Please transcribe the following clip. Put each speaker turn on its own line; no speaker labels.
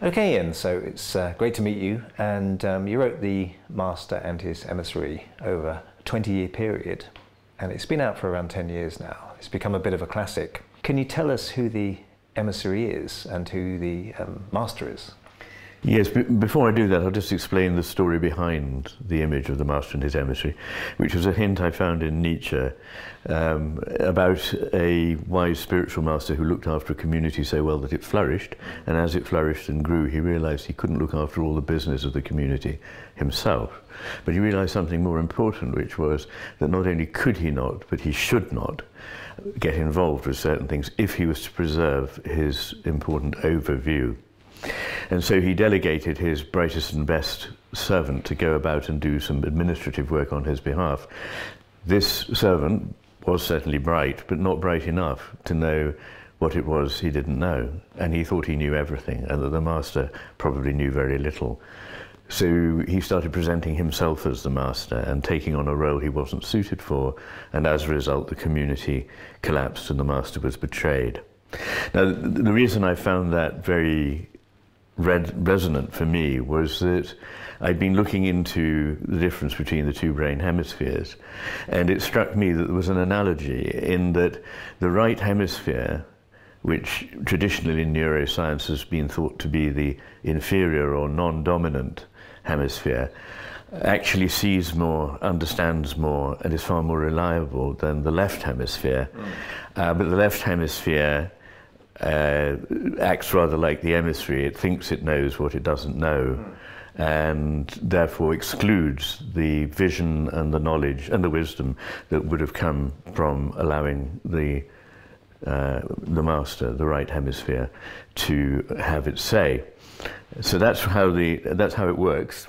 Okay, Iain, so it's uh, great to meet you. And um, you wrote The Master and His Emissary over a 20 year period, and it's been out for around 10 years now. It's become a bit of a classic. Can you tell us who the emissary is and who the um, master is?
Yes, before I do that, I'll just explain the story behind the image of the master and his emissary, which was a hint I found in Nietzsche um, about a wise spiritual master who looked after a community so well that it flourished, and as it flourished and grew, he realized he couldn't look after all the business of the community himself. But he realized something more important, which was that not only could he not, but he should not get involved with certain things if he was to preserve his important overview. And so he delegated his brightest and best servant to go about and do some administrative work on his behalf. This servant was certainly bright, but not bright enough to know what it was he didn't know. And he thought he knew everything, and that the master probably knew very little. So he started presenting himself as the master and taking on a role he wasn't suited for, and as a result, the community collapsed and the master was betrayed. Now, the reason I found that very resonant for me was that I'd been looking into the difference between the two brain hemispheres, and it struck me that there was an analogy in that the right hemisphere, which traditionally in neuroscience has been thought to be the inferior or non dominant hemisphere, actually sees more, understands more, and is far more reliable than the left hemisphere. Mm. Uh, but the left hemisphere uh, acts rather like the emissary. It thinks it knows what it doesn't know. And therefore excludes the vision and the knowledge and the wisdom that would have come from allowing the uh, the master, the right hemisphere, to have its say. So that's how the that's how it works.